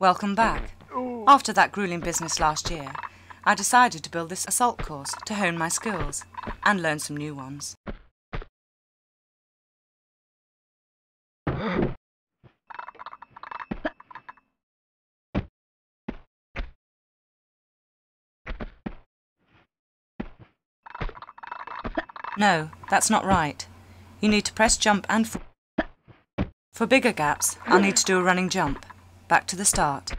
Welcome back. After that grueling business last year, I decided to build this assault course to hone my skills and learn some new ones. No, that's not right. You need to press jump and for, for bigger gaps, I'll need to do a running jump. Back to the start.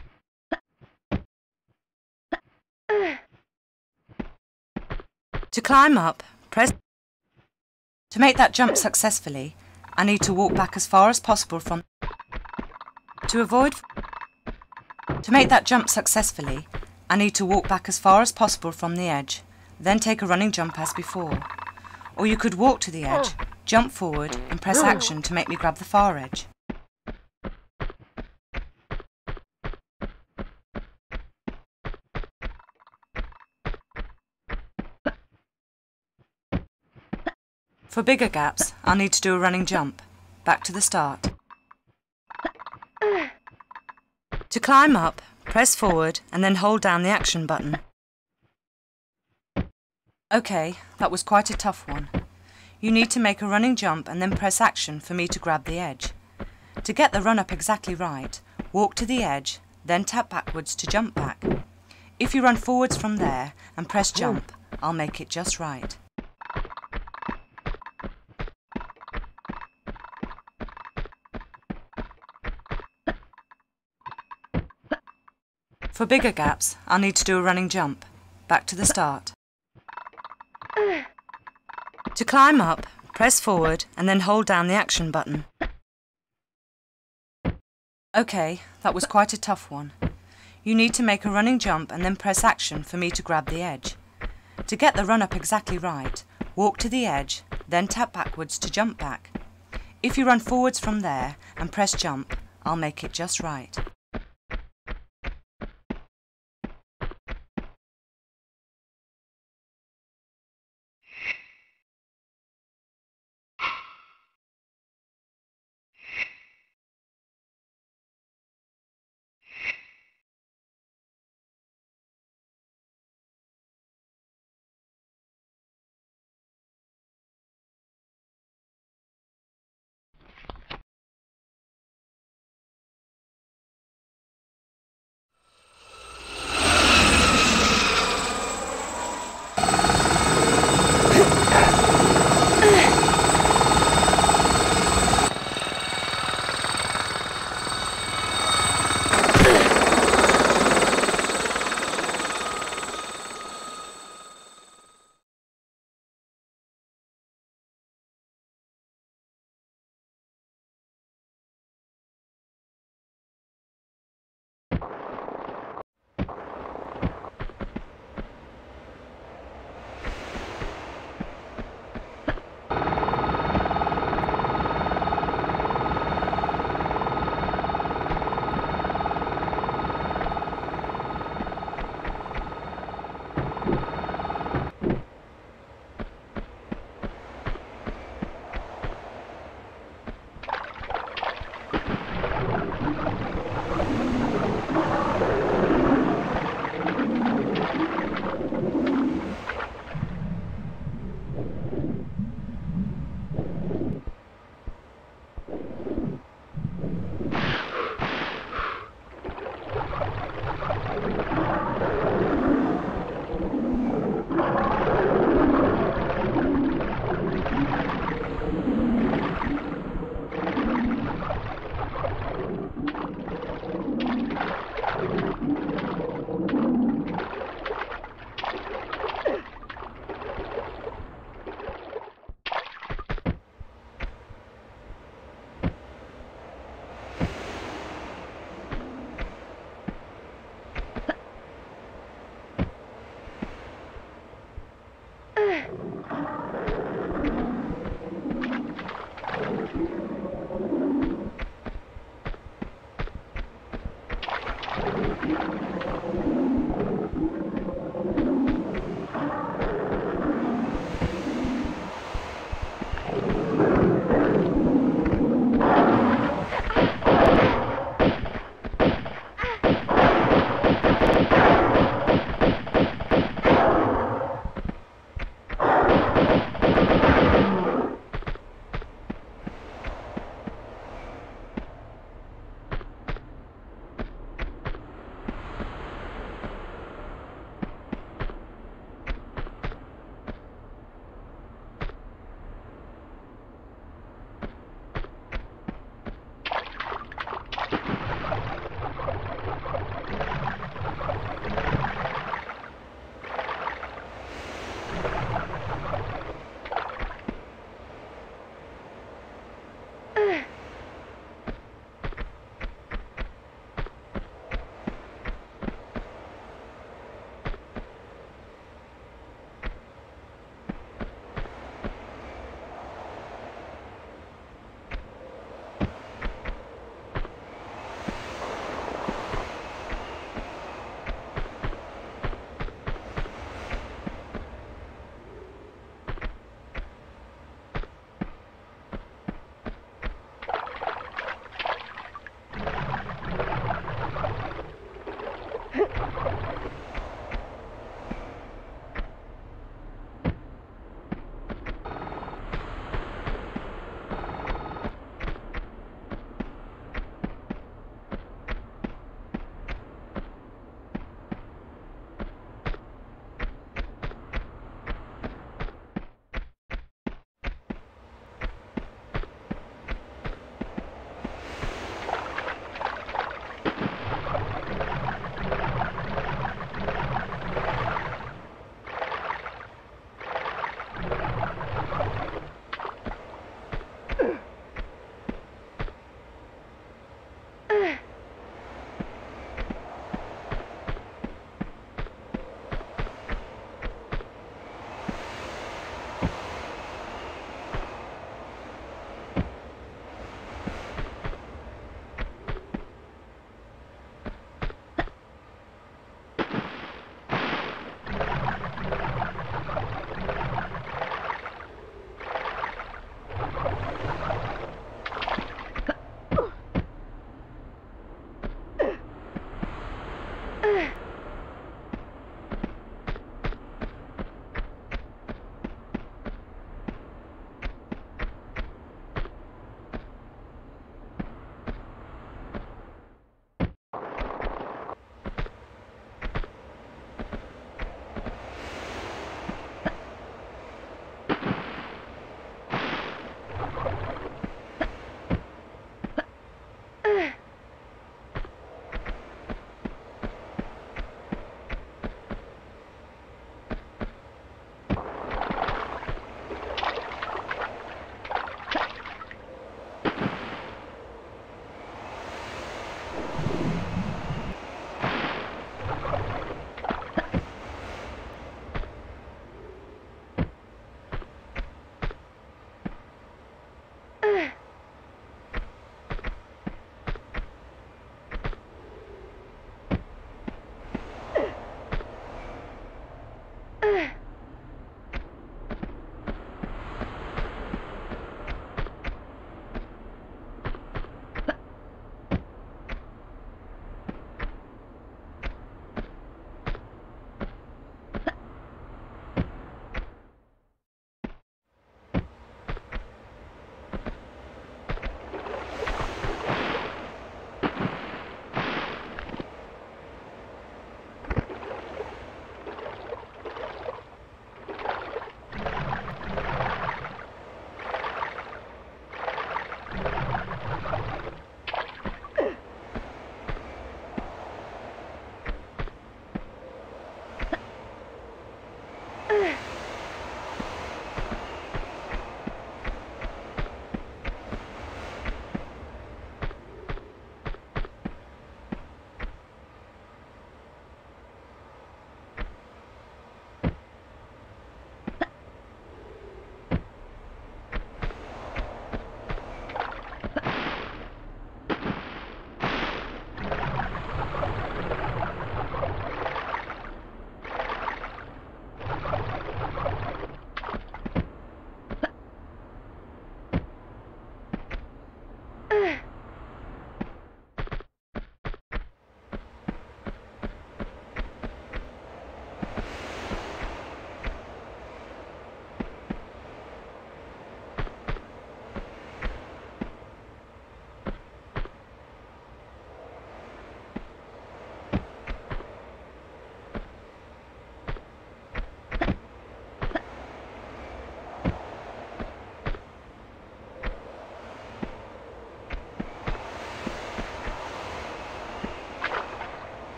To climb up, press... To make that jump successfully, I need to walk back as far as possible from... To avoid... To make that jump successfully, I need to walk back as far as possible from the edge, then take a running jump as before. Or you could walk to the edge, jump forward and press action to make me grab the far edge. For bigger gaps, I'll need to do a running jump. Back to the start. To climb up, press forward and then hold down the action button. OK, that was quite a tough one. You need to make a running jump and then press action for me to grab the edge. To get the run up exactly right, walk to the edge, then tap backwards to jump back. If you run forwards from there and press jump, I'll make it just right. For bigger gaps, I'll need to do a running jump. Back to the start. To climb up, press forward and then hold down the action button. OK, that was quite a tough one. You need to make a running jump and then press action for me to grab the edge. To get the run up exactly right, walk to the edge, then tap backwards to jump back. If you run forwards from there and press jump, I'll make it just right.